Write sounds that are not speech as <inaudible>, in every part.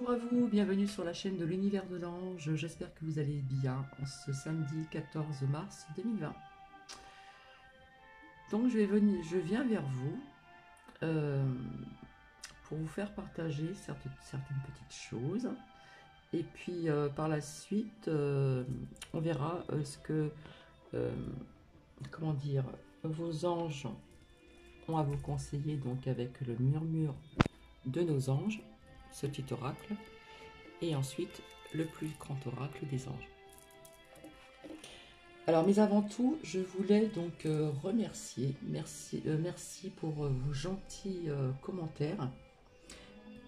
Bonjour à vous, bienvenue sur la chaîne de l'univers de l'ange. J'espère que vous allez bien en ce samedi 14 mars 2020. Donc je, vais je viens vers vous euh, pour vous faire partager certaines, petites choses. Et puis euh, par la suite, euh, on verra ce que, comment dire, vos anges ont à vous conseiller donc avec le murmure de nos anges ce petit oracle, et ensuite le plus grand oracle des anges. Alors, mais avant tout, je voulais donc euh, remercier, merci, euh, merci pour euh, vos gentils commentaires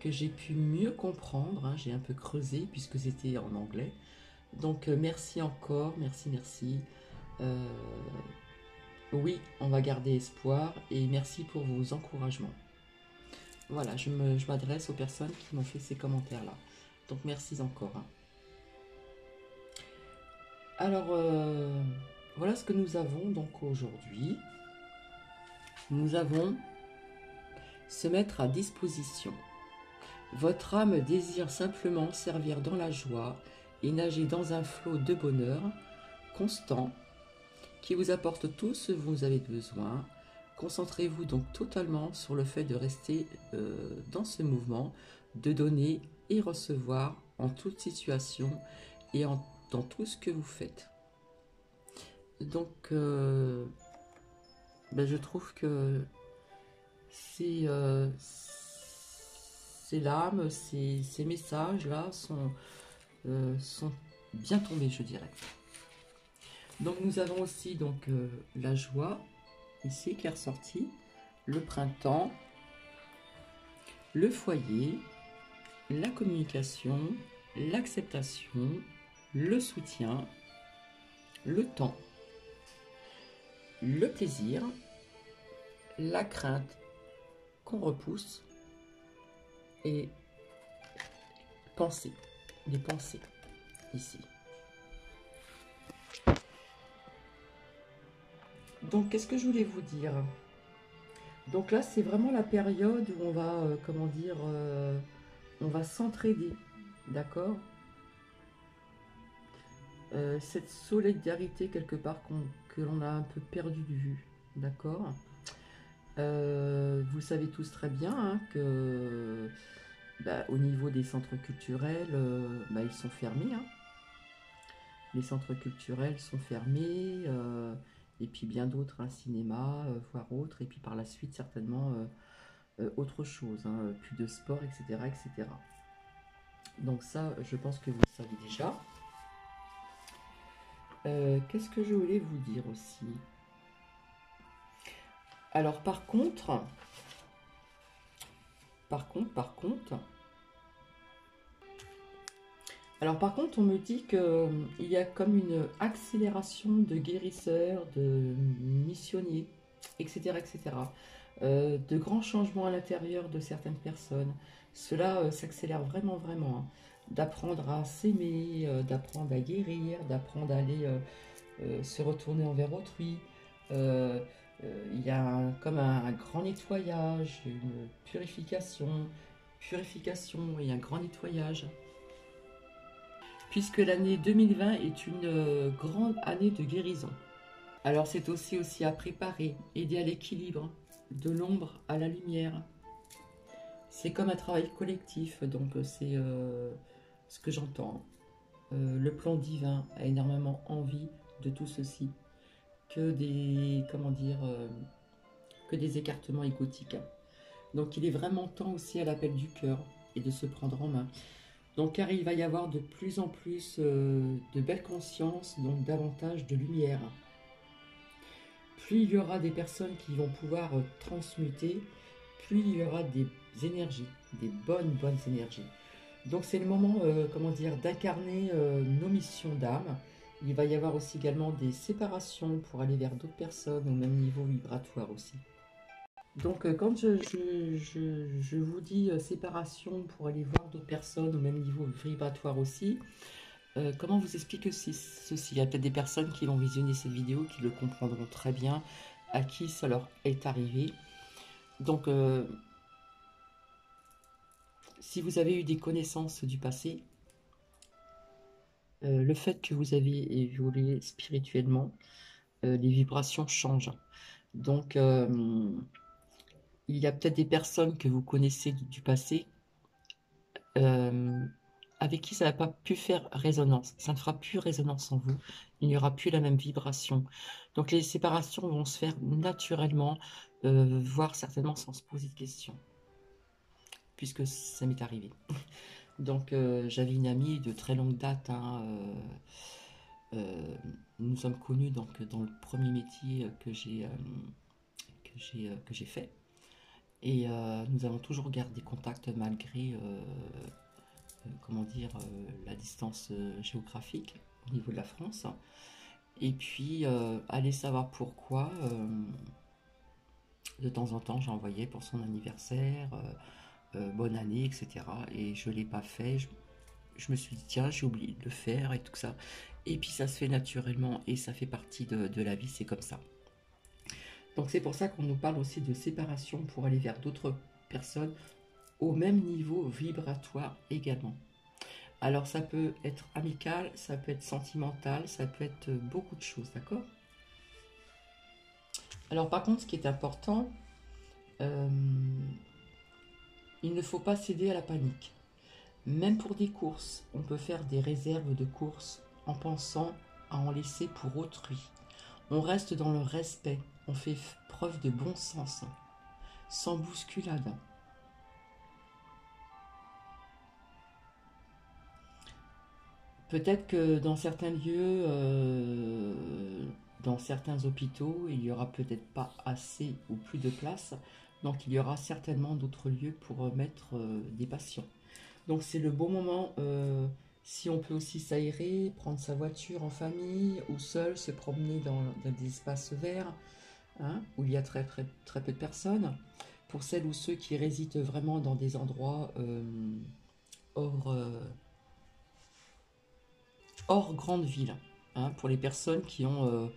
que j'ai pu mieux comprendre. Hein. j'ai un peu creusé puisque c'était en anglais. Donc, merci encore, merci, merci. oui, on va garder espoir et merci pour vos encouragements. Voilà, je m'adresse aux personnes qui m'ont fait ces commentaires-là. Donc merci encore. Hein. Alors, euh, voilà ce que nous avons donc aujourd'hui. Nous avons se mettre à disposition. Votre âme désire simplement servir dans la joie et nager dans un flot de bonheur constant qui vous apporte tout ce dont vous avez besoin Concentrez-vous donc totalement sur le fait de rester euh, dans ce mouvement, de donner et recevoir en toute situation et dans tout ce que vous faites. Donc, euh, ben, je trouve que c'est euh, ces, ces messages-là sont, sont bien tombés, je dirais. Donc, nous avons aussi donc la joie, ici qui est ressorti, le printemps, le foyer, la communication, l'acceptation, le soutien, le temps, le plaisir, la crainte qu'on repousse et penser, les pensées ici. Donc, qu'est-ce que je voulais vous dire? Donc là, c'est vraiment la période où on va, euh, comment dire, euh, on va s'entraider, d'accord? Euh, Cette solidarité, quelque part, que l'on a un peu perdu de vue, d'accord? Vous savez tous très bien hein, que, bah, au niveau des centres culturels, bah, ils sont fermés, hein. Les centres culturels sont fermés, et puis bien d'autres, un cinéma, euh, voire autre, et puis par la suite certainement euh, euh, autre chose, hein, plus de sport, etc., etc. Donc ça, je pense que vous le savez déjà. Qu'est-ce que je voulais vous dire aussi? Alors par contre, par contre, par contre, alors par contre, on me dit qu'il euh, y a comme une accélération de guérisseurs, de missionniers, etc. etc. Euh, de grands changements à l'intérieur de certaines personnes. Cela euh, s'accélère vraiment, vraiment. Hein. D'apprendre à s'aimer, d'apprendre à guérir, d'apprendre à aller se retourner envers autrui. Il y a comme un, grand nettoyage, une purification, purification et un grand nettoyage puisque l'année 2020 est une euh, grande année de guérison. Alors c'est aussi, aussi à préparer, aider à l'équilibre, de l'ombre à la lumière. C'est comme un travail collectif, donc euh, c'est euh, ce que j'entends. le plan divin a énormément envie de tout ceci, que des, comment dire, que des écartements égotiques. Donc il est vraiment temps aussi à l'appel du cœur et de se prendre en main. Donc car il va y avoir de plus en plus euh, de belles consciences, donc davantage de lumière. Plus il y aura des personnes qui vont pouvoir euh, transmuter, plus il y aura des énergies, des bonnes, bonnes énergies. Donc c'est le moment, euh, comment dire, d'incarner nos missions d'âme. Il va y avoir aussi également des séparations pour aller vers d'autres personnes au même niveau vibratoire aussi. Donc, euh, quand je, vous dis euh, séparation pour aller voir d'autres personnes au même niveau vibratoire aussi, euh, comment vous expliquer ceci? Il y a peut-être des personnes qui vont visionner cette vidéo qui le comprendront très bien, à qui ça leur est arrivé. Donc, si vous avez eu des connaissances du passé, le fait que vous avez évolué spirituellement, les vibrations changent. Donc, il y a peut-être des personnes que vous connaissez du, passé avec qui ça n'a pas pu faire résonance. Ça ne fera plus résonance en vous. Il n'y aura plus la même vibration. Donc, les séparations vont se faire naturellement, voire certainement sans se poser de questions. Puisque ça m'est arrivé. <laughs> Donc euh, j'avais une amie de très longue date. Hein, euh, euh, nous sommes connus dans le premier métier que j'ai fait. Et nous avons toujours gardé contact malgré comment dire la distance géographique au niveau de la France. Et puis aller savoir pourquoi. de temps en temps, j'envoyais pour son anniversaire euh, bonne année, etc. Et je ne l'ai pas fait. Je, me suis dit, tiens, j'ai oublié de le faire et tout ça. Et puis ça se fait naturellement et ça fait partie de, la vie, c'est comme ça. Donc c'est pour ça qu'on nous parle aussi de séparation pour aller vers d'autres personnes au même niveau vibratoire également. Alors ça peut être amical, ça peut être sentimental, ça peut être beaucoup de choses, d'accord? Alors par contre, ce qui est important, euh, il ne faut pas céder à la panique. Même pour des courses, on peut faire des réserves de courses en pensant à en laisser pour autrui. On reste dans le respect, on fait preuve de bon sens, sans bousculade. Peut-être que dans certains lieux, euh, dans certains hôpitaux, il n'y aura peut-être pas assez ou plus de place. Donc il y aura certainement d'autres lieux pour euh, mettre euh, des patients. Donc c'est le bon moment, si on peut aussi s'aérer, prendre sa voiture en famille ou seul, se promener dans, des espaces verts, hein, où il y a très, très, très peu de personnes. Pour celles ou ceux qui résident vraiment dans des endroits hors, hors grande ville. Hein, pour les personnes qui ont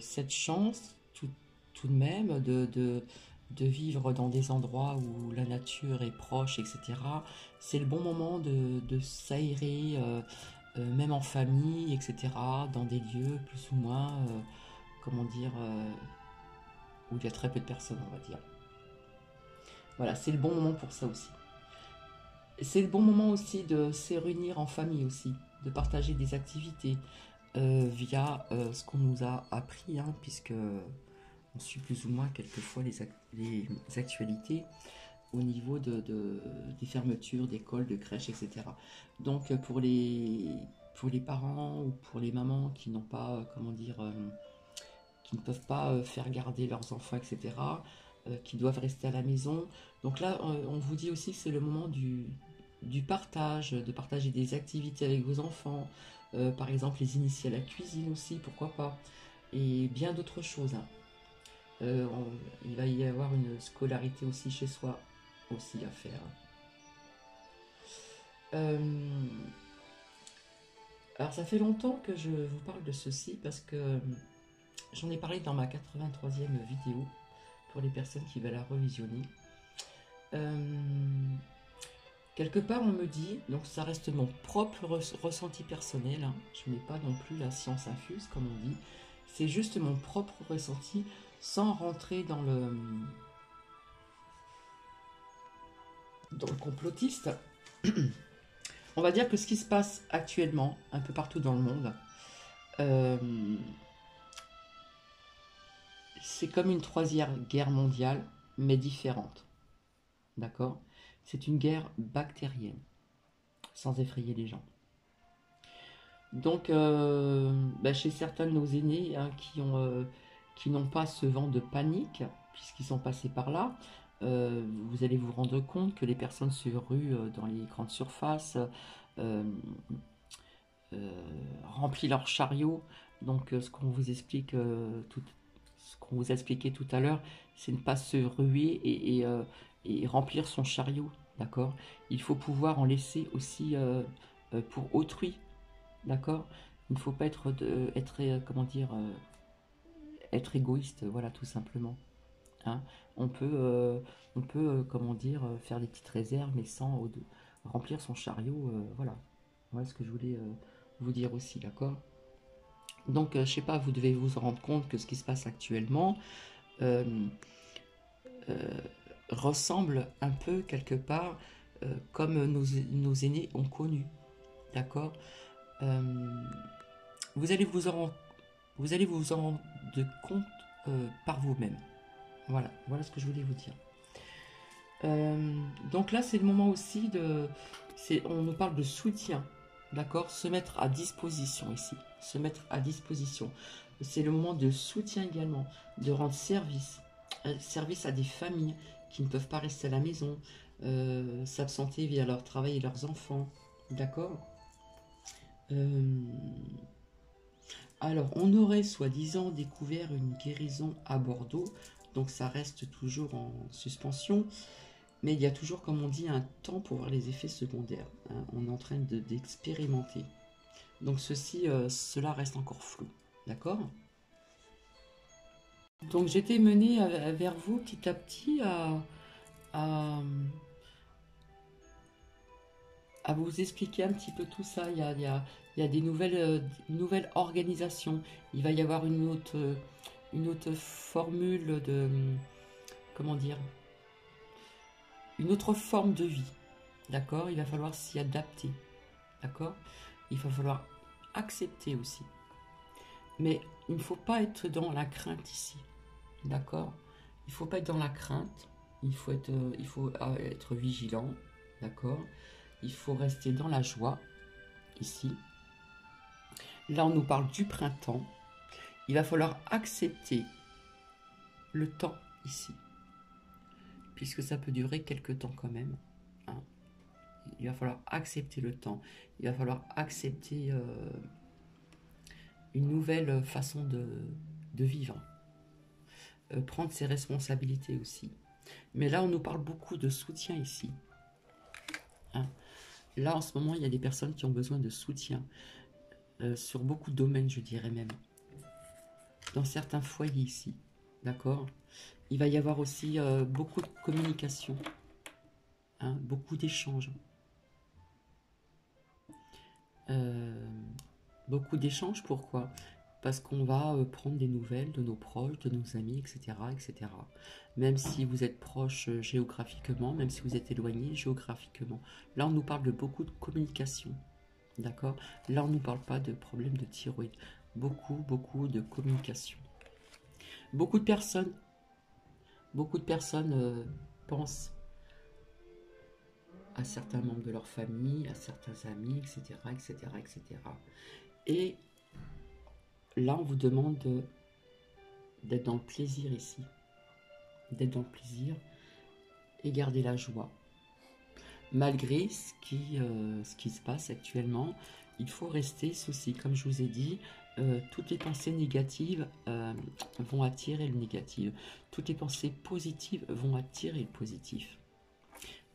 cette chance tout, tout de même de vivre dans des endroits où la nature est proche, etc. C'est le bon moment de, s'aérer, euh, euh, même en famille, etc., dans des lieux plus ou moins, euh, comment dire, où il y a très peu de personnes, on va dire. Voilà, c'est le bon moment pour ça aussi. C'est le bon moment aussi de se réunir en famille aussi, de partager des activités via ce qu'on nous a appris, hein, puisque on suit plus ou moins quelquefois les, les actualités au niveau de, des fermetures d'écoles, de crèches, etc. Donc pour les, pour les parents ou pour les mamans qui n'ont pas, euh, comment dire, euh, qui ne peuvent pas euh, faire garder leurs enfants, etc., qui doivent rester à la maison. Donc là, on vous dit aussi que c'est le moment du, du partage, de partager des activités avec vos enfants, par exemple les initier à la cuisine aussi, pourquoi pas, et bien d'autres choses. Hein. Euh, il va y avoir une scolarité aussi chez soi aussi à faire. Euh, alors ça fait longtemps que je vous parle de ceci parce que j'en ai parlé dans ma 83e vidéo pour les personnes qui veulent la revisionner. Euh, quelque part on me dit, donc ça reste mon propre ressenti personnel, hein, je n'ai pas non plus la science infuse comme on dit, c'est juste mon propre ressenti sans rentrer dans le complotiste, <clears throat> on va dire que ce qui se passe actuellement un peu partout dans le monde, euh, c'est comme une troisième guerre mondiale, mais différente. D'accord? C'est une guerre bactérienne, sans effrayer les gens. Donc, euh, bah, chez certains de nos aînés hein, qui ont euh, qui n'ont pas ce vent de panique, puisqu'ils sont passés par là, euh, vous allez vous rendre compte que les personnes se ruent euh, dans les grandes surfaces, euh, remplissent leurs chariots. Donc ce qu'on vous explique tout, ce qu'on vous a expliqué tout à l'heure, c'est ne pas se ruer et, et, remplir son chariot. D'accord? Il faut pouvoir en laisser aussi pour autrui. D'accord? Il ne faut pas être, être comment dire, être égoïste, voilà, tout simplement. Hein. On peut, on peut comment dire, faire des petites réserves, mais sans remplir son chariot. voilà. Voilà ce que je voulais vous dire aussi, d'accord? Donc, je sais pas, vous devez vous rendre compte que ce qui se passe actuellement ressemble un peu quelque part comme nos, nos, aînés ont connu. D'accord? Vous allez vous en, vous allez vous en rendre compte euh, par vous-même. Voilà, voilà ce que je voulais vous dire. Euh, donc là, c'est le moment aussi de, on nous parle de soutien, d'accord, se mettre à disposition ici, se mettre à disposition. C'est le moment de soutien également, de rendre service, euh, service à des familles qui ne peuvent pas rester à la maison, s'absenter via leur travail et leurs enfants, d'accord? Alors, on aurait soi-disant découvert une guérison à Bordeaux, donc ça reste toujours en suspension, mais il y a toujours, comme on dit, un temps pour voir les effets secondaires. Hein. On est en train d'expérimenter. donc ceci, euh, cela reste encore flou, d'accord? Donc j'étais menée vers vous petit à petit à, à, vous expliquer un petit peu tout ça. Il y a des nouvelles, euh, nouvelles organisations. Il va y avoir une autre, euh, une autre formule de. Comment dire Une autre forme de vie. D'accord? Il va falloir s'y adapter. D'accord? Il va falloir accepter aussi. Mais il ne faut pas être dans la crainte ici. D'accord? Il ne faut pas être dans la crainte. Il faut être, euh, il faut être vigilant. D'accord? Il faut rester dans la joie ici. Là, on nous parle du printemps. Il va falloir accepter le temps ici, puisque ça peut durer quelques temps quand même. Hein. Il va falloir accepter le temps. Il va falloir accepter euh, une nouvelle façon de, vivre. Euh, prendre ses responsabilités aussi. Mais là, on nous parle beaucoup de soutien ici. Hein. Là, en ce moment, il y a des personnes qui ont besoin de soutien. Euh, sur beaucoup de domaines, je dirais même. Dans certains foyers ici, d'accord? Il va y avoir aussi euh, beaucoup de communication, hein, beaucoup d'échanges. Euh, beaucoup d'échanges, pourquoi? Parce qu'on va prendre des nouvelles de nos proches, de nos amis, etc., etc. Même si vous êtes proche géographiquement, même si vous êtes éloigné géographiquement. Là, on nous parle de beaucoup de communication. D'accord? Là, on ne nous parle pas de problème de thyroïde. Beaucoup, beaucoup de communication. Beaucoup de personnes, beaucoup de personnes euh, pensent à certains membres de leur famille, à certains amis, etc., etc., etc. Et là, on vous demande d'être dans le plaisir ici, d'être dans le plaisir et garder la joie malgré ce qui, euh, ce qui se passe actuellement, il faut rester ceci. Comme je vous ai dit, euh, toutes les pensées négatives euh, vont attirer le négatif. Toutes les pensées positives vont attirer le positif.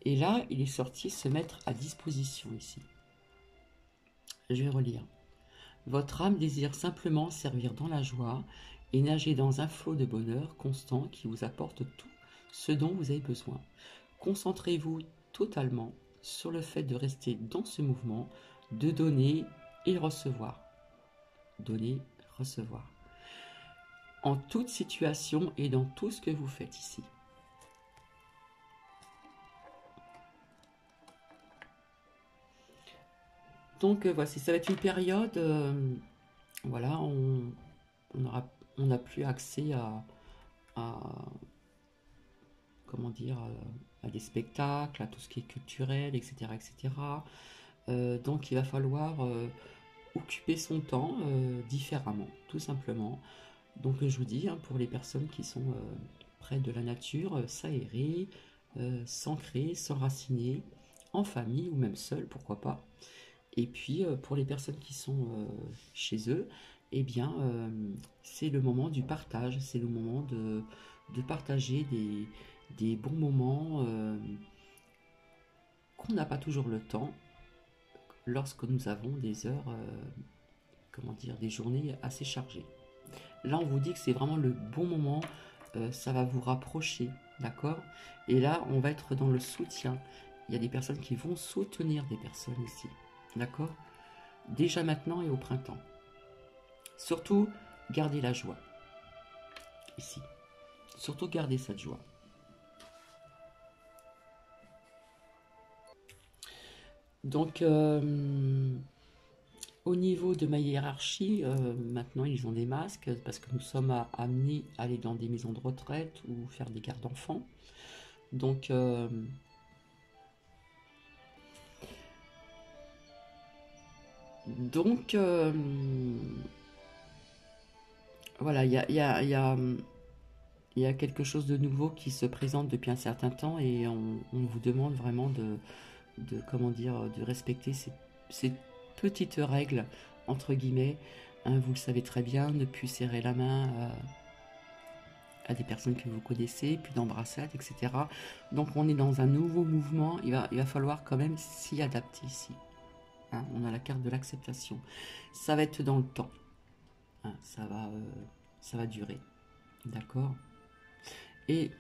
Et là, il est sorti se mettre à disposition ici. Je vais relire. Votre âme désire simplement servir dans la joie et nager dans un flot de bonheur constant qui vous apporte tout ce dont vous avez besoin. Concentrez-vous totalement sur le fait de rester dans ce mouvement, de donner et recevoir. Donner, recevoir. En toute situation et dans tout ce que vous faites ici. Donc euh, voici, ça va être une période, euh, voilà, on n'a on plus accès à, à comment dire, euh, à des spectacles, à tout ce qui est culturel, etc. etc. Euh, donc il va falloir euh, occuper son temps euh, différemment, tout simplement. Donc je vous dis, hein, pour les personnes qui sont près de la nature, s'aérer, s'ancrer, s'enraciner, en famille ou même seul, pourquoi pas. Et puis pour les personnes qui sont chez eux, eh bien c'est le moment du partage, c'est le moment de, de partager des, des bons moments euh, qu'on n'a pas toujours le temps lorsque nous avons des heures, euh, comment dire, des journées assez chargées. Là, on vous dit que c'est vraiment le bon moment euh, ça va vous rapprocher, d'accord? Et là, on va être dans le soutien. Il y a des personnes qui vont soutenir des personnes ici, d'accord? Déjà maintenant et au printemps. Surtout, gardez la joie. Ici. Surtout, gardez cette joie. Donc, euh, au niveau de ma hiérarchie, euh, maintenant ils ont des masques parce que nous sommes amenés à aller dans des maisons de retraite ou faire des gardes d'enfants. Donc, donc voilà, il y a, quelque chose de nouveau qui se présente depuis un certain temps et on, vous demande vraiment de, de, comment dire, de respecter ces, petites règles, entre guillemets. Hein, vous le savez très bien, ne plus serrer la main à, des personnes que vous connaissez, puis d'embrasser, etc. Donc on est dans un nouveau mouvement, il va, il va falloir quand même s'y adapter ici. Hein, on a la carte de l'acceptation. Ça va être dans le temps. Hein, ça, va, euh, ça va durer. D'accord? Et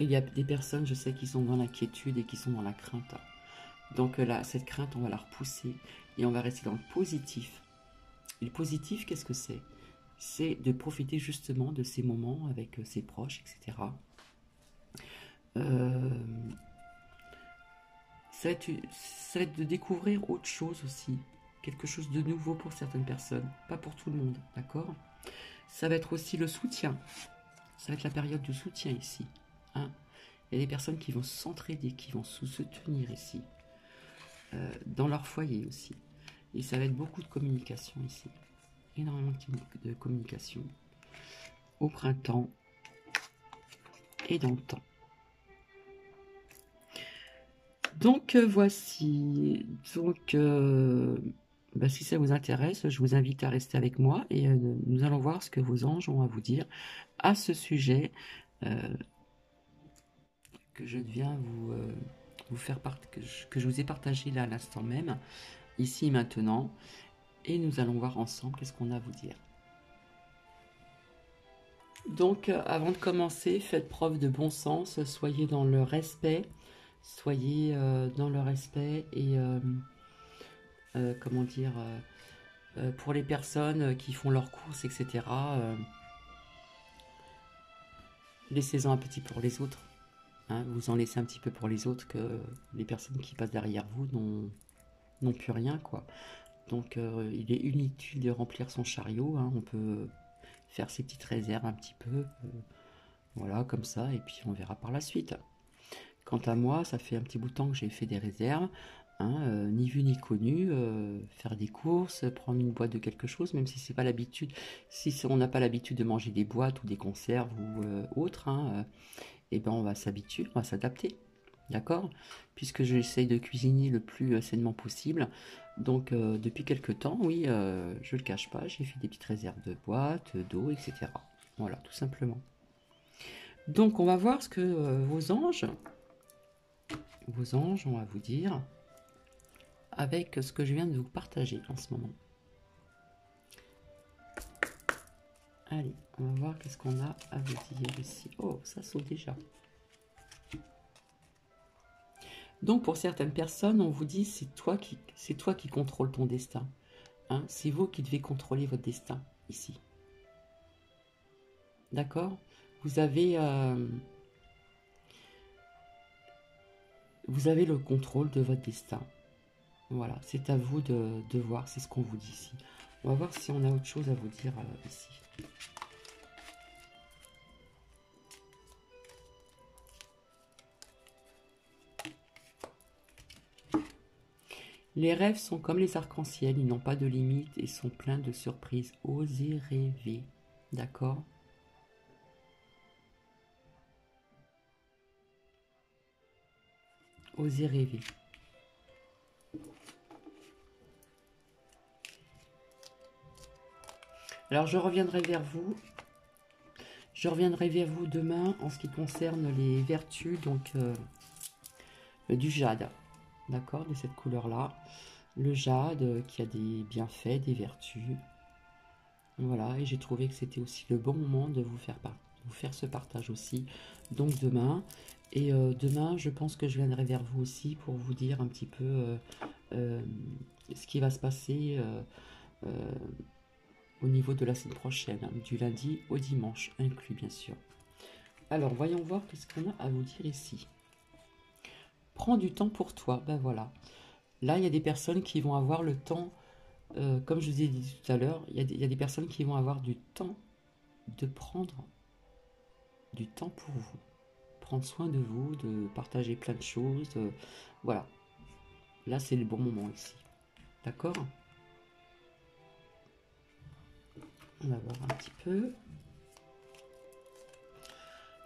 il y a des personnes, je sais, qui sont dans l'inquiétude et qui sont dans la crainte. Donc euh, là, cette crainte, on va la repousser et on va rester dans le positif. Le positif, qu'est-ce que c'est? C'est de profiter justement de ces moments avec euh, ses proches, etc. Euh, ça, va être, de découvrir autre chose aussi, quelque chose de nouveau pour certaines personnes, pas pour tout le monde, d'accord? Ça va être aussi le soutien. Ça va être la période de soutien ici. Il y a des personnes qui vont s'entraider, qui vont se soutenir ici. Euh, dans leur foyer aussi. Et ça va être beaucoup de communication ici. Énormément de communication. Au printemps et dans le temps. Donc euh, voici. Donc euh, bah, si ça vous intéresse, je vous invite à rester avec moi et nous allons voir ce que vos anges ont à vous dire à ce sujet que je viens vous vous faire part que je, vous ai partagé là à l'instant même, ici maintenant, et nous allons voir ensemble qu'est-ce qu'on a à vous dire. Donc, euh, avant de commencer, faites preuve de bon sens, soyez dans le respect, soyez euh, dans le respect et euh, comment dire, pour les personnes qui font leurs courses, etc. Laissez-en un petit pour les autres. Hein, vous en laissez un petit peu pour les autres que les personnes qui passent derrière vous n'ont plus rien. quoi. Donc euh, il est inutile de remplir son chariot. Hein. on peut faire ses petites réserves un petit peu. Euh, voilà, comme ça, et puis on verra par la suite. Quant à moi, ça fait un petit bout de temps que j'ai fait des réserves. Hein, euh, ni vu ni connu, faire des courses, prendre une boîte de quelque chose, même si c'est pas l'habitude, si on n'a pas l'habitude de manger des boîtes ou des conserves ou autres, eh ben on va s'habituer, on va s'adapter. D'accord? Puisque j'essaye de cuisiner le plus euh, sainement possible. Donc euh, depuis quelques temps, oui, euh, je ne le cache pas, j'ai fait des petites réserves de boîtes, d'eau, etc. Voilà, tout simplement. Donc on va voir ce que vos anges, vos anges vous dire avec ce que je viens de vous partager en ce moment. Allez, on va voir qu'est-ce qu'on a à vous dire ici. Oh, ça saute déjà. Donc, pour certaines personnes, on vous dit c'est toi qui c'est toi qui contrôle ton destin. Hein. c'est vous qui devez contrôler votre destin ici. D'accord? Vous avez euh, vous avez le contrôle de votre destin. Voilà, c'est à vous de, de voir, c'est ce qu'on vous dit ici. On va voir si on a autre chose à vous dire euh, ici. Les rêves sont comme les arcs-en-ciel, ils n'ont pas de limite et sont pleins de surprises. Osez rêver, d'accord? Osez rêver. Alors je reviendrai vers vous. Je reviendrai vers vous demain en ce qui concerne les vertus donc euh, du jade. D'accord? De cette couleur-là. Le jade qui a des bienfaits, des vertus. Voilà, et j'ai trouvé que c'était aussi le bon moment de vous faire part, vous faire ce partage aussi. Donc demain, et euh, demain, je pense que je viendrai vers vous aussi pour vous dire un petit peu euh, euh, ce qui va se passer au niveau de la semaine prochaine, hein, du lundi au dimanche, inclus bien sûr. Alors, voyons voir qu'est-ce qu'on a à vous dire ici. Prends du temps pour toi, ben voilà. Là, il y a des personnes qui vont avoir le temps, comme je vous ai dit tout à l'heure, il, il y a des personnes qui vont avoir du temps de prendre du temps pour vous prendre soin de vous, de partager plein de choses. Euh, voilà. Là, c'est le bon moment ici. D'accord? On va voir un petit peu.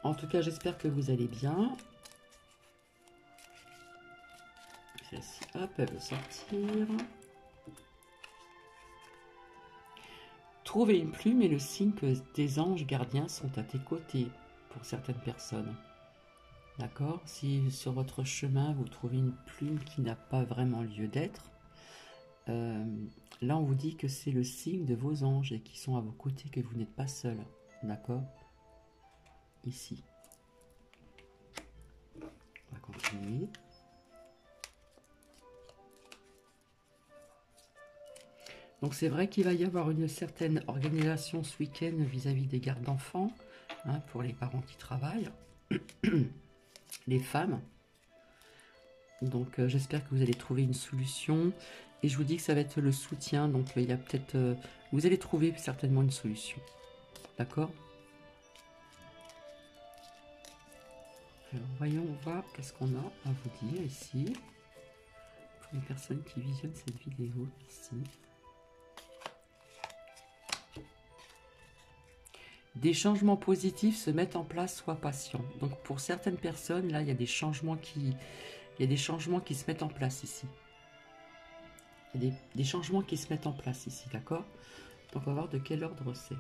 En tout cas, j'espère que vous allez bien. Celle-ci, hop, elle veut sortir. Trouver une plume et le signe que des anges gardiens sont à tes côtés pour certaines personnes. D'accord? Si sur votre chemin, vous trouvez une plume qui n'a pas vraiment lieu d'être, euh, là, on vous dit que c'est le signe de vos anges et qui sont à vos côtés, que vous n'êtes pas seul. D'accord? Ici. On va continuer. Donc c'est vrai qu'il va y avoir une certaine organisation ce week-end vis-à-vis des gardes d'enfants, hein, pour les parents qui travaillent. <clears throat> les femmes. Donc euh, j'espère que vous allez trouver une solution. Et je vous dis que ça va être le soutien. Donc il y a peut-être... Euh, vous allez trouver certainement une solution. D'accord? Alors voyons voir qu'est-ce qu'on a à vous dire ici. Pour les personnes qui visionnent cette vidéo ici. Des changements positifs se mettent en place, sois patient. Donc pour certaines personnes, là, il y a des changements qui, il y a des changements qui se mettent en place ici. Des, changements qui se mettent en place ici, d'accord? Donc on va voir de quel ordre c'est.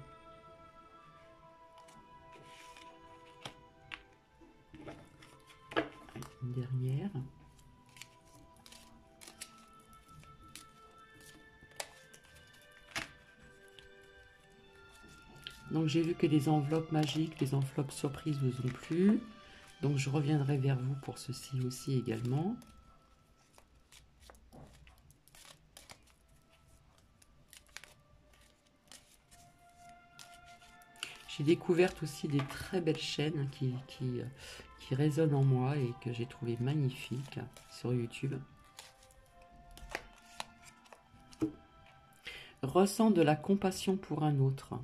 Une dernière. Donc j'ai vu que les enveloppes magiques, les enveloppes surprises vous ont plu. Donc je reviendrai vers vous pour ceci aussi également. J'ai découvert aussi des très belles chaînes qui, qui, qui résonnent en moi et que j'ai trouvé magnifiques sur YouTube. Ressent de la compassion pour un autre.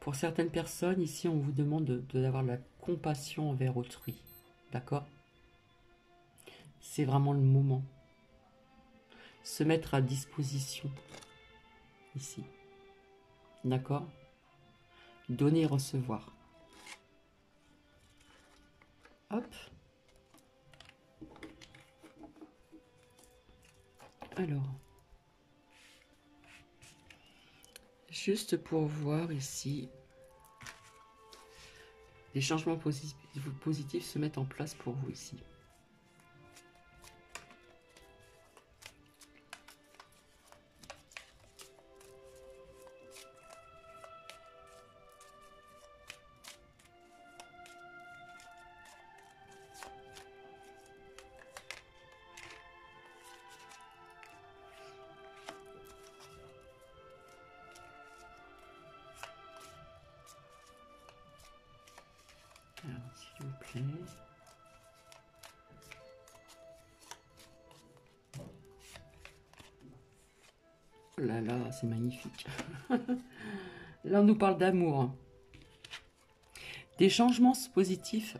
Pour certaines personnes, ici, on vous demande d'avoir de, la compassion envers autrui. D'accord? C'est vraiment le moment. Se mettre à disposition. Ici. D'accord? Donner et recevoir. Hop. Alors. Juste pour voir ici, les changements positifs se mettent en place pour vous ici. Là là, c'est magnifique. <laughs> là, on nous parle d'amour. Des changements positifs.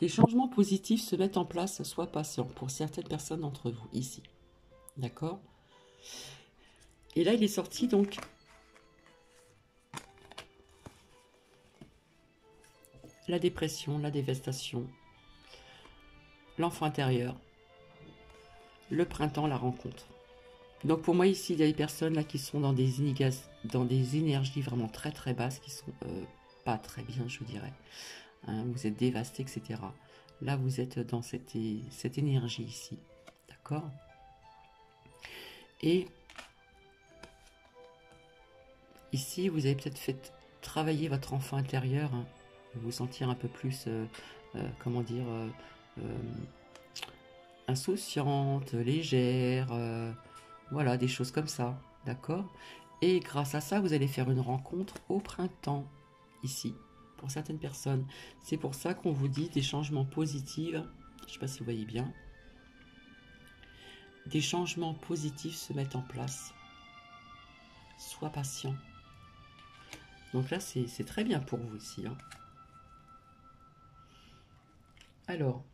Des changements positifs se mettent en place, sois patient, pour certaines personnes d'entre vous, ici. D'accord? Et là, il est sorti, donc, la dépression, la dévastation, l'enfant intérieur, le printemps, la rencontre. Donc pour moi ici, il y a des personnes là qui sont dans des, énergies vraiment très très basses, qui sont euh, pas très bien, je dirais. Hein, vous êtes dévasté, etc. Là, vous êtes dans cette, cette énergie ici. D'accord? Et ici, vous avez peut-être fait travailler votre enfant intérieur, hein. Vous sentir un peu plus, euh, euh, comment dire, insouciante, légère, voilà, des choses comme ça, d'accord? Et grâce à ça, vous allez faire une rencontre au printemps, ici, pour certaines personnes. C'est pour ça qu'on vous dit des changements positifs, je ne sais pas si vous voyez bien, des changements positifs se mettent en place. Sois patient. Donc là, c'est très bien pour vous. Hein. Alors,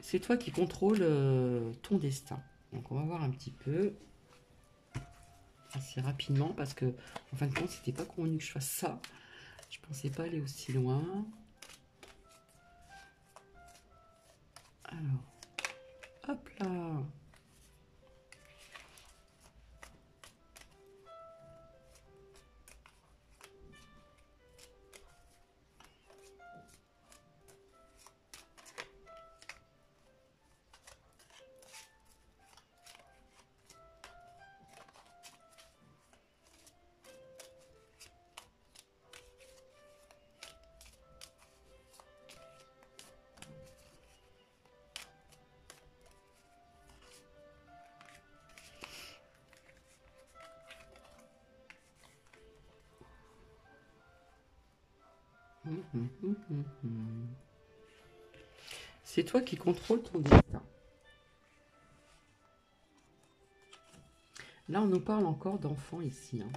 c'est toi qui contrôle euh, ton destin. Donc on va voir un petit peu assez rapidement parce que en fin de compte, c'était pas convenu que je fasse ça. Je pensais pas aller aussi loin. Alors, hop là. C'est toi qui contrôles ton destin. Là, on nous parle encore d'enfants ici. Hein.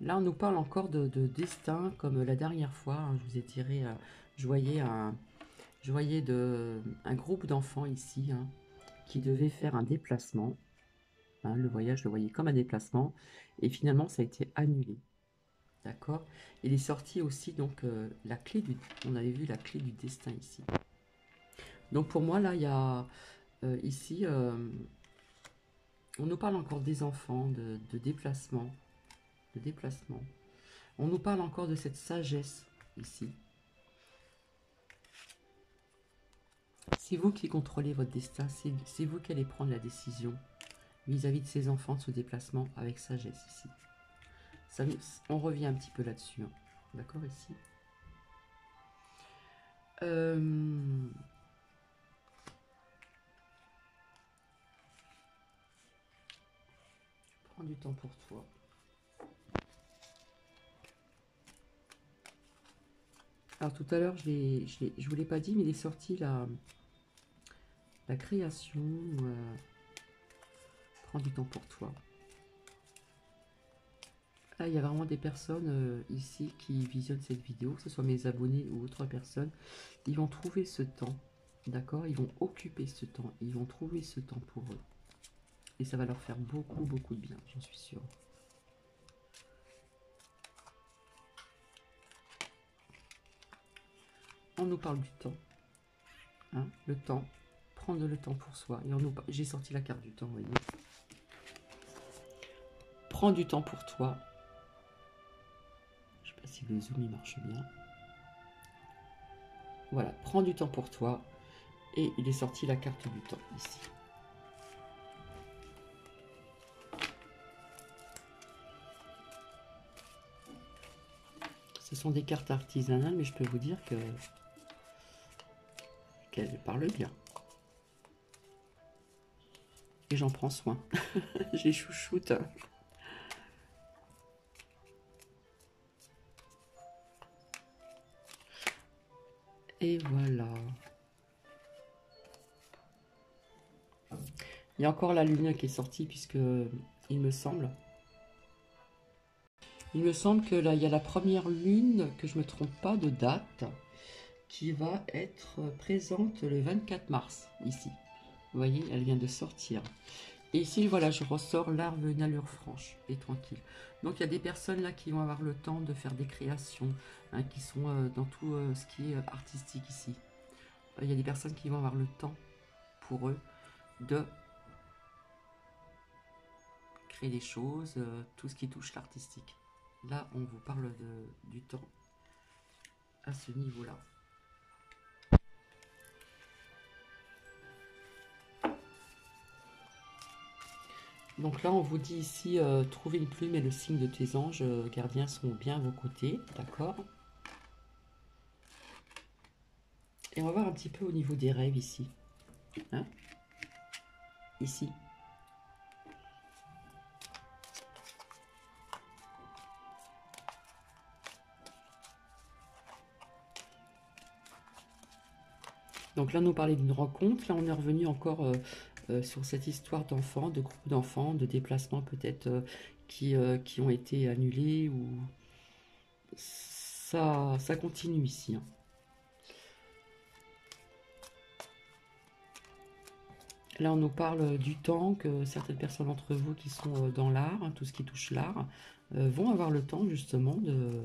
Là, on nous parle encore de, destin, comme la dernière fois. Hein, je vous ai tiré, euh, je voyais un, je voyais de, un groupe d'enfants ici hein, qui devait faire un déplacement. le voyage, je le voyais comme un déplacement. Et finalement, ça a été annulé. D'accord Il est sorti aussi donc euh, la clé du... On avait vu la clé du destin ici. Donc pour moi, là, il y a euh, ici... Euh, on nous parle encore des enfants, de, déplacement. De déplacement. On nous parle encore de cette sagesse ici. C'est vous qui contrôlez votre destin. C'est vous qui allez prendre la décision vis-à-vis -vis de ces enfants de ce déplacement avec sagesse ici on revient un petit peu là-dessus. Hein. D'accord, ici. Euh, prends du temps pour toi. Alors tout à l'heure, je ne vous l'ai pas dit, mais il est sorti la, création. Euh, prends du temps pour toi. Il y a vraiment des personnes euh, ici qui visionnent cette vidéo, que ce soit mes abonnés ou autres personnes. Ils vont trouver ce temps, d'accord? Ils vont occuper ce temps, ils vont trouver ce temps pour eux. Et ça va leur faire beaucoup, beaucoup de bien, j'en suis sûre. On nous parle du temps. Hein, le temps. Prendre le temps pour soi. J'ai sorti la carte du temps, vous voyez. Prends du temps pour toi si le zoom il marche bien. Voilà, prends du temps pour toi. Et il est sorti la carte du temps ici. Ce sont des cartes artisanales, mais je peux vous dire que qu'elles parlent bien. Et j'en prends soin. <laughs> J'ai chouchoute. Et voilà. Il y a encore la lune qui est sortie puisque il me semble. Il me semble que là, il y a la première lune, que je ne me trompe pas de date, qui va être présente le 24 mars, ici. Vous voyez, elle vient de sortir. Et ici, voilà, je ressors l'arbre une allure franche et tranquille. Donc, il y a des personnes là qui vont avoir le temps de faire des créations, hein, qui sont euh, dans tout euh, ce qui est euh, artistique ici. Il y a des personnes qui vont avoir le temps pour eux de créer des choses, tout ce qui touche l'artistique. Là, on vous parle du temps à ce niveau-là. Donc là, on vous dit ici, euh, trouver une plume et le signe de tes anges euh, gardiens sont bien à vos côtés, d'accord? Et on va voir un petit peu au niveau des rêves ici. Hein? Ici. Donc là, nous parlait d'une rencontre. Là, on est revenu encore euh, sur cette histoire d'enfants, de groupes d'enfants, de déplacements peut-être euh, qui, qui, ont été annulés. ou Ça, ça continue ici. Hein. Là, on nous parle du temps que certaines personnes d'entre vous qui sont dans l'art, hein, tout ce qui touche l'art, vont avoir le temps justement de,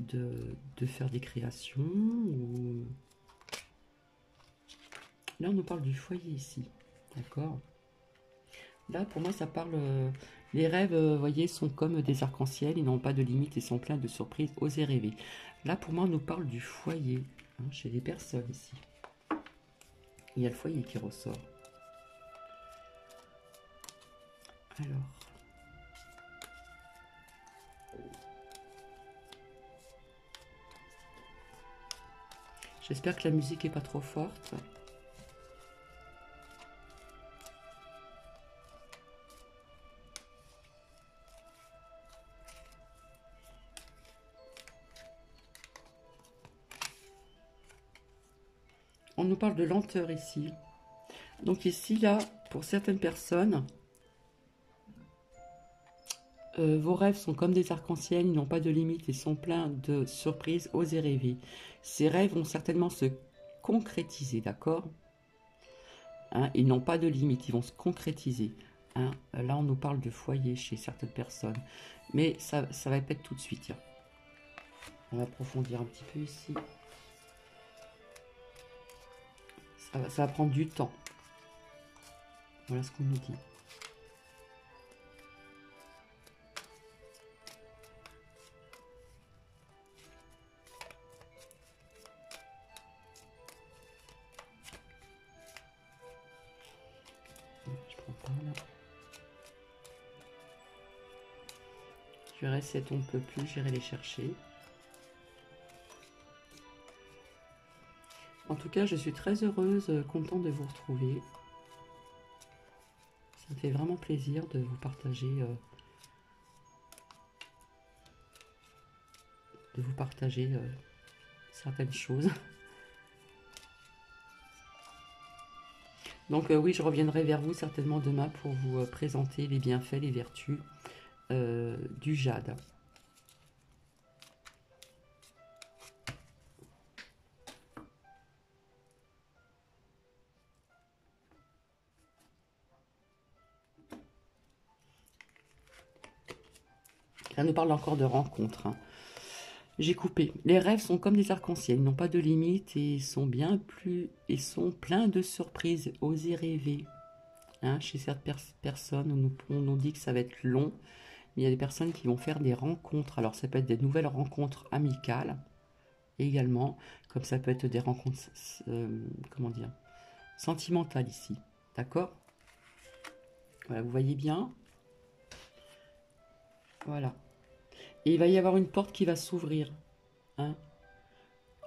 de, de faire des créations Là, on nous parle du foyer ici. D'accord Là, pour moi, ça parle... Euh, les rêves, vous voyez, sont comme des arcs-en-ciel. Ils n'ont pas de limites et sont pleins de surprises. Osez rêver. Là, pour moi, on nous parle du foyer. Hein, chez les personnes ici. Il y a le foyer qui ressort. Alors... J'espère que la musique est pas trop forte. Parle de lenteur ici. Donc ici, là, pour certaines personnes, euh, vos rêves sont comme des arcs-en-ciel, ils n'ont pas de limite et sont pleins de surprises, osez rêver. Ces rêves vont certainement se concrétiser, d'accord? Hein, Ils n'ont pas de limite, ils vont se concrétiser. Hein. Là, on nous parle de foyer chez certaines personnes. Mais ça, ça va pas être tout de suite. On va approfondir un petit peu ici. Ça va, prendre du temps. Voilà ce qu'on nous dit. Je prends pas là. Je si on ne peut plus, j'irai les chercher. Tout cas, je suis très heureuse, euh, contente de vous retrouver. Ça me fait vraiment plaisir de vous partager euh, de vous partager euh, certaines choses. Donc oui, je reviendrai vers vous certainement demain pour vous présenter les bienfaits, les vertus du jade. Là, nous parle encore de rencontres. Hein. J'ai coupé. Les rêves sont comme des arcs-en-ciel, ils n'ont pas de limite et sont bien plus et sont pleins de surprises. Osez rêver. Hein, chez certaines personnes, on nous, on nous dit que ça va être long. Il y a des personnes qui vont faire des rencontres. Alors, ça peut être des nouvelles rencontres amicales également, comme ça peut être des rencontres, euh, comment dire, sentimentales ici. D'accord? Voilà, vous voyez bien? Voilà. Et il va y avoir une porte qui va s'ouvrir. Hein.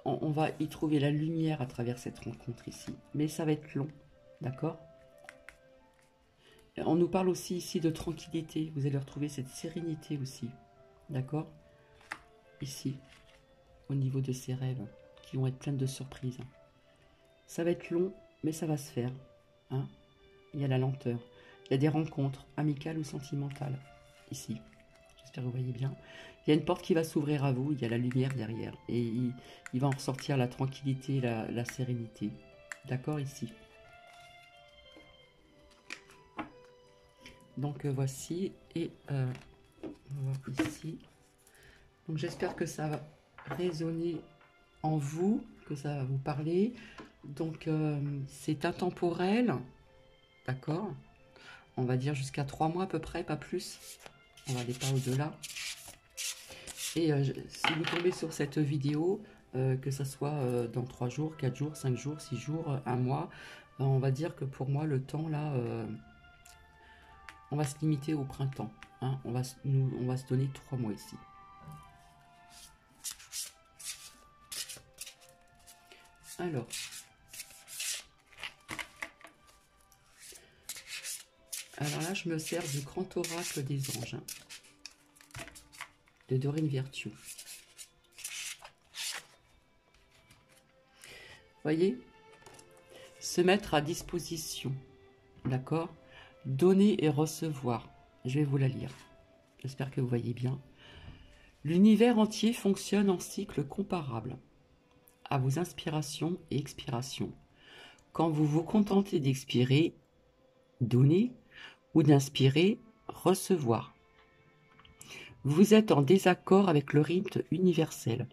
on, va y trouver la lumière à travers cette rencontre ici. Mais ça va être long. D'accord? On nous parle aussi ici de tranquillité. Vous allez retrouver cette sérénité aussi. D'accord? Ici. Au niveau de ces rêves. Qui vont être pleins de surprises. Ça va être long, mais ça va se faire. Hein Il y a la lenteur. Il y a des rencontres amicales ou sentimentales. Ici vous voyez bien. Il y a une porte qui va s'ouvrir à vous, il y a la lumière derrière. Et il, va en ressortir la tranquillité, la, sérénité. D'accord ici Donc euh, voici, et euh, ici. Donc j'espère que ça va résonner en vous, que ça va vous parler. Donc euh, c'est intemporel, d'accord On va dire jusqu'à trois mois à peu près, pas plus on aller pas au-delà. Et euh, si vous tombez sur cette vidéo, euh, que ce soit euh, dans 3 jours, 4 jours, 5 jours, 6 jours, un mois, on va dire que pour moi le temps là, on va se limiter au printemps. Hein. On, va, on va se donner trois mois ici. Alors. Alors là, je me sers du grand oracle des anges. Hein, de Dorine Virtue. Voyez Se mettre à disposition. D'accord? Donner et recevoir. Je vais vous la lire. J'espère que vous voyez bien. L'univers entier fonctionne en cycle comparable à vos inspirations et expirations. Quand vous vous contentez d'expirer, donner, d'inspirer, recevoir. Vous êtes en désaccord avec le rythme universel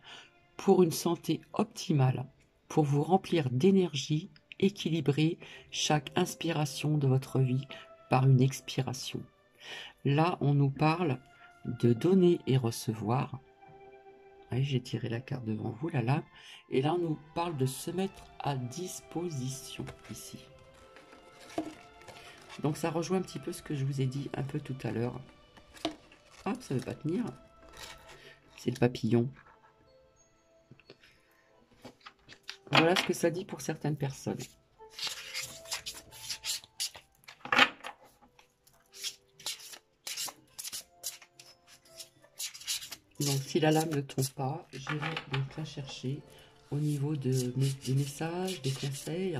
pour une santé optimale, pour vous remplir d'énergie, équilibrer chaque inspiration de votre vie par une expiration. Là, on nous parle de donner et recevoir, j'ai tiré la carte devant vous, là, là. Et là, on nous parle de se mettre à disposition, ici. Donc, ça rejoint un petit peu ce que je vous ai dit un peu tout à l'heure. Ah, ça ne veut pas tenir. C'est le papillon. Voilà ce que ça dit pour certaines personnes. Donc, si la lame ne tombe pas, je vais donc la chercher au niveau de, des messages, des conseils.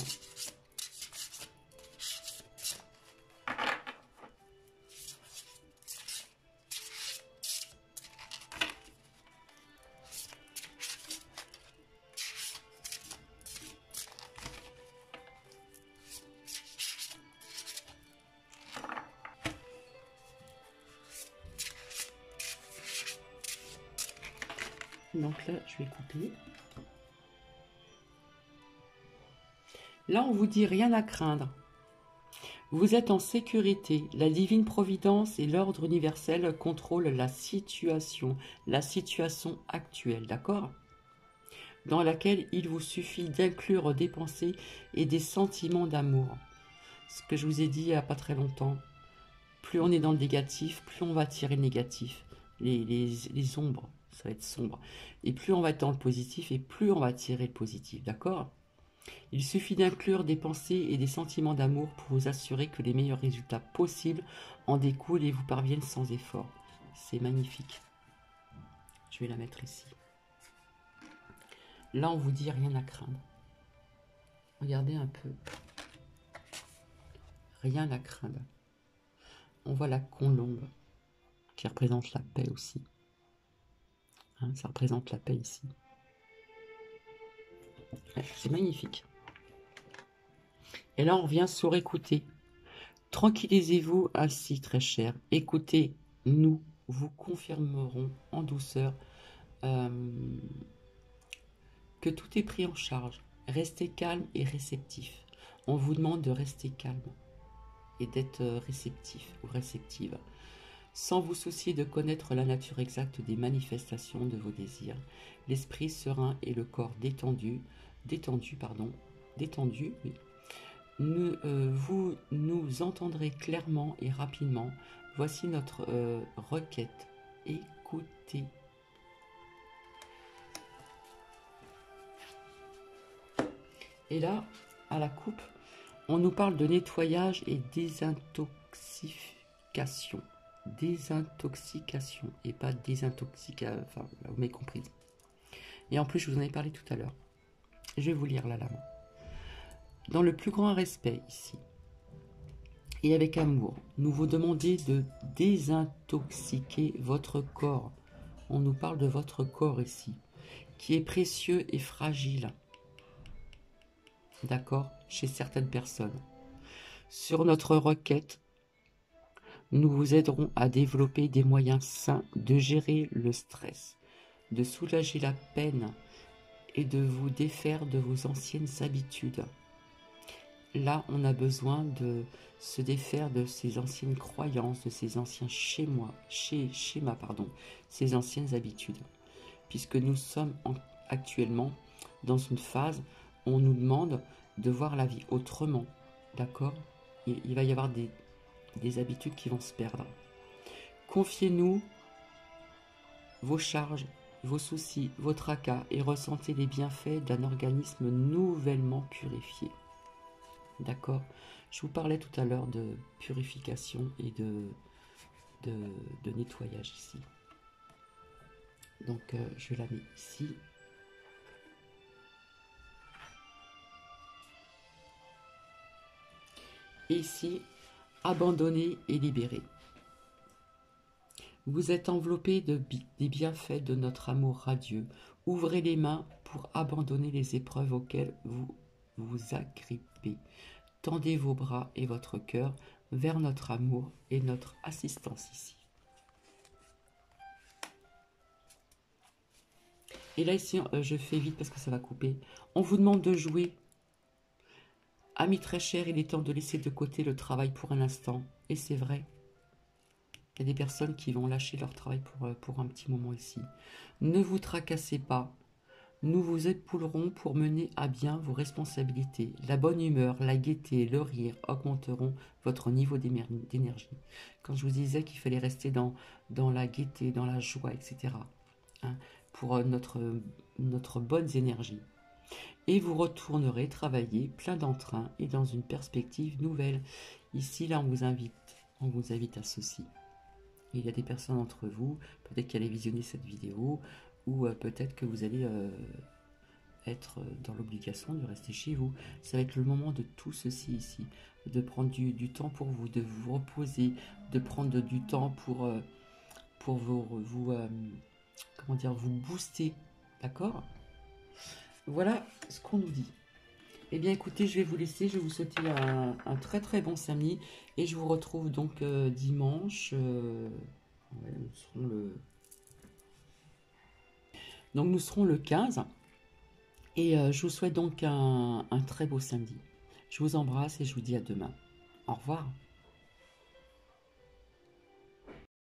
Donc là, je vais couper. Là, on vous dit rien à craindre. Vous êtes en sécurité. La divine providence et l'ordre universel contrôlent la situation, la situation actuelle, d'accord? Dans laquelle il vous suffit d'inclure des pensées et des sentiments d'amour. Ce que je vous ai dit il n'y a pas très longtemps. Plus on est dans le négatif, plus on va tirer le négatif, les, les ombres ça va être sombre. Et plus on va être le positif, et plus on va tirer le positif, d'accord? Il suffit d'inclure des pensées et des sentiments d'amour pour vous assurer que les meilleurs résultats possibles en découlent et vous parviennent sans effort. C'est magnifique. Je vais la mettre ici. Là, on vous dit rien à craindre. Regardez un peu. Rien à craindre. On voit la colombe qui représente la paix aussi. Hein, ça représente la paix ici. c'est magnifique. Et là, on revient sur écouter. Tranquillisez-vous ainsi, très cher. Écoutez, nous vous confirmerons en douceur euh, que tout est pris en charge. Restez calme et réceptif. On vous demande de rester calme et d'être réceptif ou réceptive sans vous soucier de connaître la nature exacte des manifestations de vos désirs, l'esprit serein et le corps détendu, détendu, pardon, détendu, euh, vous nous entendrez clairement et rapidement. Voici notre euh, requête. Écoutez. Et là, à la coupe, on nous parle de nettoyage et désintoxication désintoxication et pas désintoxication, enfin, vous m'avez compris. Et en plus, je vous en ai parlé tout à l'heure. Je vais vous lire la lame. Dans le plus grand respect ici, et avec amour, nous vous demandez de désintoxiquer votre corps. On nous parle de votre corps ici, qui est précieux et fragile. D'accord Chez certaines personnes. Sur notre requête, nous vous aiderons à développer des moyens sains de gérer le stress, de soulager la peine et de vous défaire de vos anciennes habitudes. Là, on a besoin de se défaire de ces anciennes croyances, de ces anciens schémas, pardon, ces anciennes habitudes. Puisque nous sommes actuellement dans une phase où on nous demande de voir la vie autrement. D'accord? Il va y avoir des, des habitudes qui vont se perdre. Confiez-nous vos charges, vos soucis, vos tracas et ressentez les bienfaits d'un organisme nouvellement purifié. D'accord? Je vous parlais tout à l'heure de purification et de, de, nettoyage ici. Donc euh, je la mets ici. Et ici, abandonner et libérer. Vous êtes enveloppé de des bienfaits de notre amour radieux. Ouvrez les mains pour abandonner les épreuves auxquelles vous vous agrippez. Tendez vos bras et votre cœur vers notre amour et notre assistance ici. Et là, ici, euh, je fais vite parce que ça va couper. On vous demande de jouer. Amis très chers, il est temps de laisser de côté le travail pour un instant. Et c'est vrai. Il y a des personnes qui vont lâcher leur travail pour, euh, un petit moment ici. Ne vous tracassez pas. Nous vous époulerons pour mener à bien vos responsabilités. La bonne humeur, la gaieté, le rire augmenteront votre niveau d'énergie. Quand je vous disais qu'il fallait rester dans, la gaieté, dans la joie, etc. Hein, pour euh, notre, notre bonne énergie. Et vous retournerez travailler plein d'entrain et dans une perspective nouvelle. Ici, là, on vous invite, on vous invite à ceci il y a des personnes entre vous, peut-être qui allaient visionner cette vidéo, ou euh, peut-être que vous allez euh, être dans l'obligation de rester chez vous. Ça va être le moment de tout ceci ici, de prendre du, temps pour vous, de vous reposer, de prendre du temps pour, euh, pour vous comment dire, vous booster, d'accord? Voilà ce qu'on nous dit. Eh bien écoutez, je vais vous laisser, je vous souhaiter un, très très bon samedi et je vous retrouve donc euh, dimanche. Euh, nous serons le... Donc nous serons le 15 et euh, je vous souhaite donc un très beau samedi. Je vous embrasse et je vous dis à demain. Au revoir.